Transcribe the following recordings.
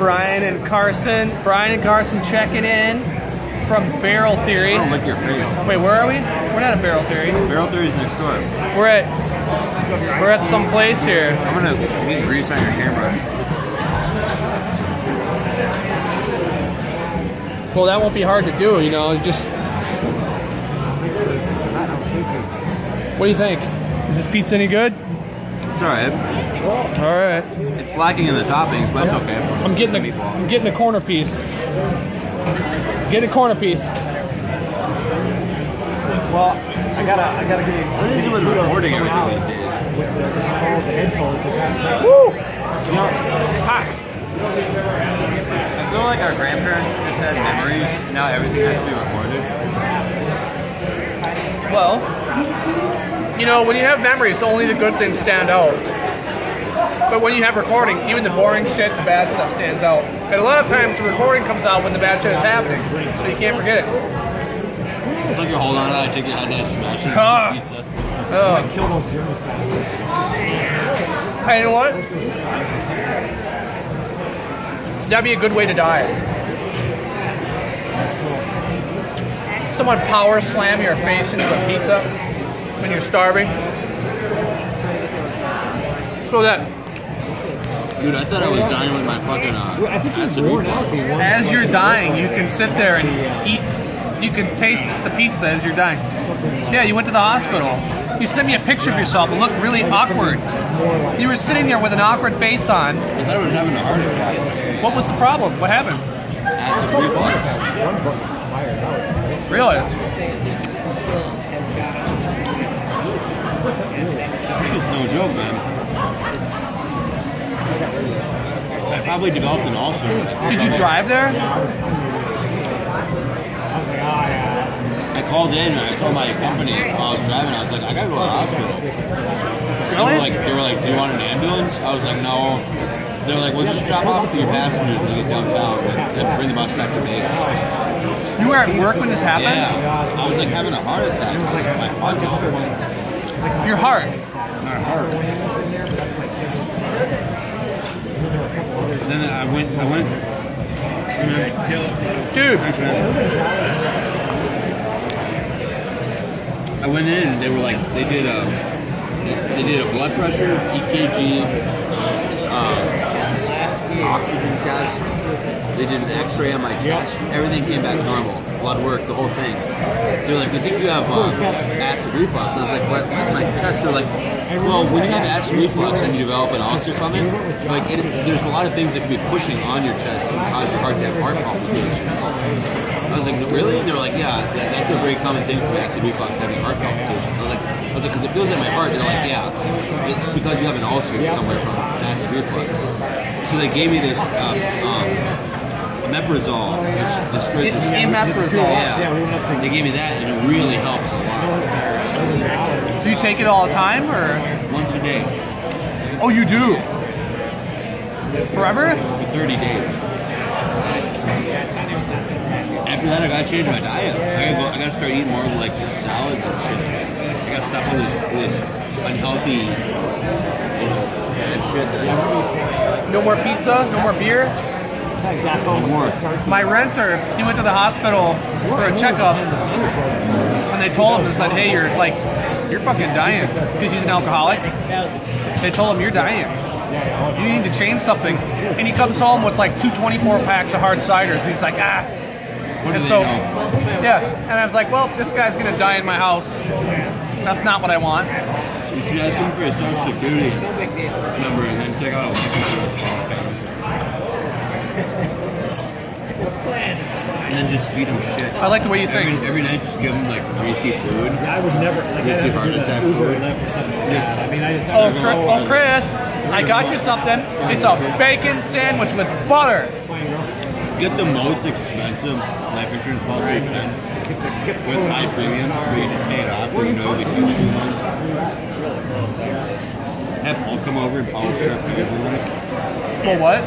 Brian and Carson. Brian and Carson checking in from Barrel Theory. I don't lick your face. Wait, where are we? We're not at Barrel Theory. Barrel Theory's next door. We're at we're at some place here. I'm gonna get grease on your camera. Well, that won't be hard to do, you know. Just what do you think? Is this pizza any good? It's alright. All right. It's lacking in the toppings, but it's okay. I'm getting a, Meatball. I'm getting a corner piece. Get a corner piece. Well, I gotta, I gotta give you. What is it with recording everything these days? With the, all the headphones, Woo! You know, Hot. I feel like our grandparents just had memories. Now everything has to be recorded. Well, you know, when you have memories, only the good things stand out. But when you have recording, even the boring shit, the bad stuff stands out. And a lot of times the recording comes out when the bad shit is happening, so you can't forget it. It's like you hold on to it, I take it, and I smash it. Ah. Pizza. Oh. of kill those germs. Hey, you know what? That'd be a good way to die. Someone power slam your face into a pizza when you're starving. So that Dude, I thought I was dying with my fucking uh, I think he's acid worn out. As you're dying, you can sit there and eat. You can taste the pizza as you're dying. Yeah, you went to the hospital. You sent me a picture of yourself. It looked really awkward. You were sitting there with an awkward face on. I thought I was having a heart attack. What was the problem? What happened? Acid reflux. one button's. Really? Man. I probably developed an ulcer. Did you drive there? I was like, yeah. I called in and I told my company while I was driving, I was like, I gotta go to the hospital. They Really? were like, they were like, do you want an ambulance? I was like, no. They were like, well, just drop off your passengers when you get downtown and, and bring the bus back to base. You were at work when this happened? Yeah. I was like having a heart attack. Was like, my heart was Your heart. my heart. Then I went, I went. Dude. I went in and they were like, they did a, they did a blood pressure, EKG, um, oxygen test. They did an X-ray on my chest. Everything came back normal. Blood work, the whole thing. They're like, we think you have um, acid reflux. I was like, what? What's my chest? They're like, well, when you have acid reflux and you develop an ulcer from it, like it, there's a lot of things that can be pushing on your chest and cause your heart to have heart palpitations. I was like, really? And they were like, yeah, that, that's a very common thing for acid reflux, having heart palpitations. I was like, I was like, because it feels in my heart. They're like, yeah, it's because you have an ulcer somewhere from acid reflux. So they gave me this uh, um, omeprazole, which destroys your Omeprazole. Yeah, they gave me that, and it really helps a lot. Do you take it all the time or? Once a day Oh, you do? Forever? for 30 days. After that, I gotta change my diet. I gotta go. I gotta start eating more like salads and shit. I gotta stop all this this unhealthy, you know, bad shit that I No more pizza? No more beer? My renter, he went to the hospital for a checkup, and they told him, they said, hey, you're like, you're fucking dying because he's an alcoholic. They told him, you're dying. You need to change something. And he comes home with like two 24 packs of hard ciders, and he's like, ah. What And so, know? yeah. And I was like, well, this guy's gonna die in my house. That's not what I want. You should ask him for his social security number and then check out a life insurance policy. And then just feed him shit. I like the way you Every, think. every night, just give him like greasy food. I would never. Like, You I'd see have to heart attack Uber food? and left or something. like that. I mean, I just. Oh, Chris, oh, Chris, I got you something. It's a bacon sandwich with butter. Get the most expensive life insurance policy you can Get the, get the with high premiums where you just pay it off and you know you can two months. Have Paul come over and polish sharp beers. Well, what?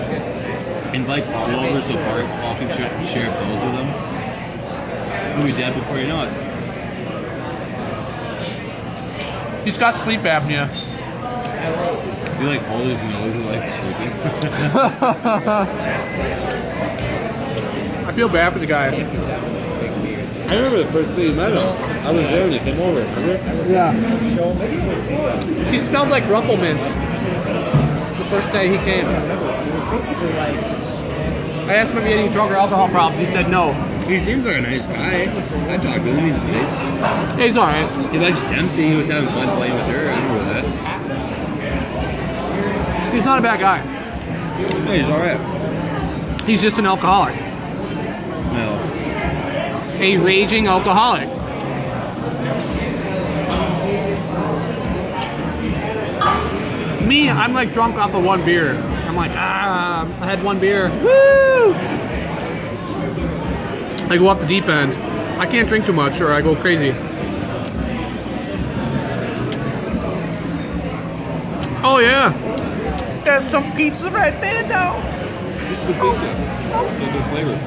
Invite Paul over so Paul, Paul can share, share bills with him. He'll be dead before you know it. He's got sleep apnea. You like hold his nose and like sleeping. I feel bad for the guy. I remember the first day you met him. I was there when he came over. Remember? Yeah. He smelled like Rumple Minze the first day he came. Basically, like, I asked him if he had any drug or alcohol problems. He said no. He seems like a nice guy. I talked to him. He's nice. He's all right. He likes Dempsey. He was having fun playing with her. I remember that. He's not a bad guy. Yeah, he's all right. He's just an alcoholic, No. a raging alcoholic. Me, I'm like drunk off of one beer. I'm like, ah, I had one beer. Woo! I go off the deep end. I can't drink too much or I go crazy. Oh yeah. There's some pizza right there now. Just good pizza. It's a good flavor.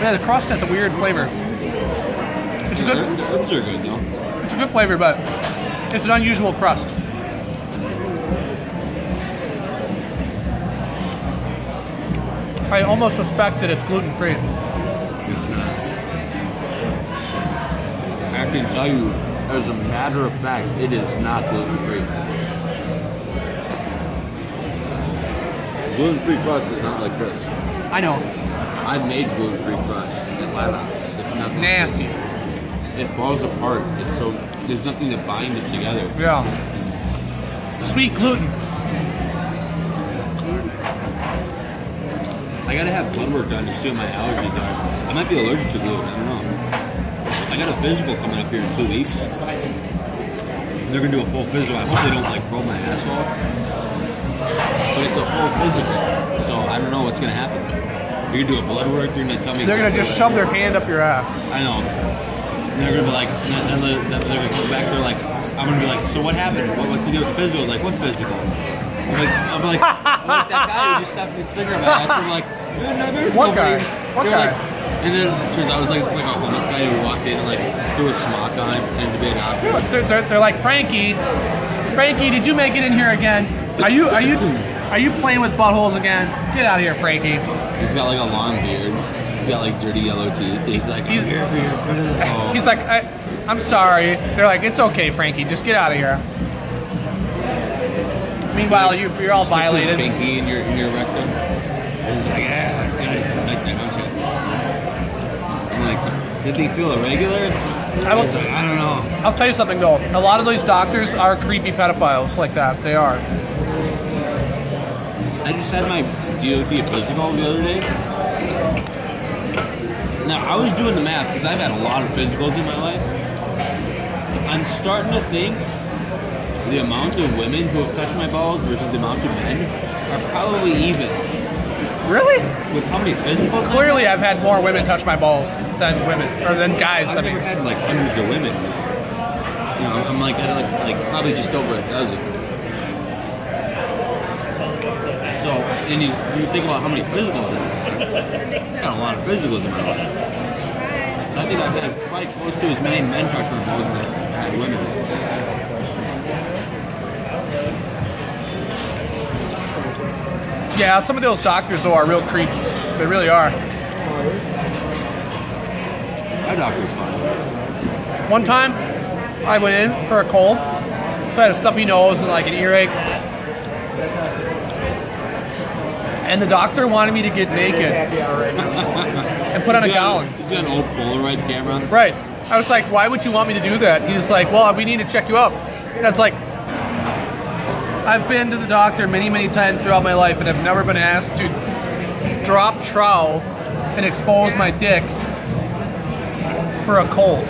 Yeah, the crust has a weird flavor. It's a good, herb- the herbs are good though. it's a good flavor, but it's an unusual crust. I almost suspect that it's gluten free. It's not. I can tell you, as a matter of fact, it is not gluten free. Gluten free crust is not like this. I know, I've made gluten free crust at Lala's. It's not nasty. It falls apart. It's so there's nothing to bind it together. Yeah. Sweet gluten. I gotta have blood work done to see what my allergies are. I might be allergic to gluten. I don't know. I got a physical coming up here in two weeks. They're gonna do a full physical. I hope they don't like probe my ass off. But it's a full physical, so I don't know what's gonna happen. You're gonna do a blood work. You're gonna tell me. They're gonna just shove their hand up your ass. I know. And they're gonna be like, and then they're, gonna come back. They're like, I'm gonna be like, so what happened? What, what's the deal with the physical? Like, what physical? I'm like, I'm like, I'm like that guy who just stuffed his finger in my ass. I'm like, "Eh, no, there's What nobody." guy? What guy? Like, and then it turns out it was like, it's like a homeless guy who walked in and like threw a smock on him, pretended to be an doctor. They're, they're, they're like Frankie. Frankie, did you make it in here again? Are you are you are you playing with buttholes again? Get out of here, Frankie. He's got like a long beard. He's got like dirty yellow teeth. He's like, He's- I'm here for your friend of the phone. He's like, I, I'm sorry. They're like, it's okay, Frankie. Just get out of here. Meanwhile, you you're all violated. Pinky in your in your rectum. He's like, yeah, that's good. Like that, don't you? I'm like, did they feel irregular? I will- like, I don't know. I'll tell you something though. A lot of those doctors are creepy pedophiles like that. They are. I just had my DOT physical the other day. Now I was doing the math because I've had a lot of physicals in my life. I'm starting to think the amount of women who have touched my balls versus the amount of men are probably even. Really? With how many physicals? Clearly. I've had more women touch my balls than women or than guys. I've I never mean, had like hundreds of women. You know, I'm like at like like probably just over a dozen. So, and you, you think about how many physicals I've got a lot of physicals in my life. So I think I've had quite close to as many men touch my balls as I've had women. yeah, some of those doctors though are real creeps. They really are. My doctor's fine. One time, I went in for a cold, so I had a stuffy nose and like an earache. And the doctor wanted me to get naked and put on a gown. He's got an old Polaroid camera. On. Right. I was like, why would you want me to do that? He was like, well, we need to check you out. And I was like, I've been to the doctor many, many times throughout my life and I've never been asked to drop trow and expose my dick for a cold.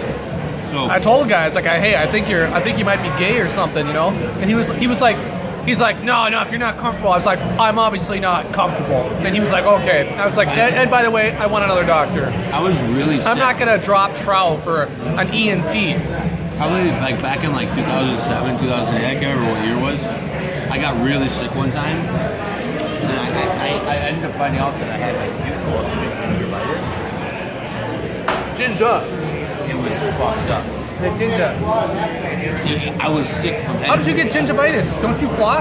So I told the guy, I was like, hey, I think you're, I think you might be gay or something, you know? And he was, he was like, he's like, no, no, if you're not comfortable, I was like, I'm obviously not comfortable. And he was like, okay. I was like, and, and by the way, I want another doctor. I was really sick. I'm not gonna drop trow for an ENT. Probably like back in like 2007, 2008, I can't remember what year it was. I got really sick one time. And I, I, I, ended up finding out that I had acute ulcerative gingivitis. Ginger. It was fucked up. The ginger. I was sick from that. How did you get gingivitis? Don't you floss?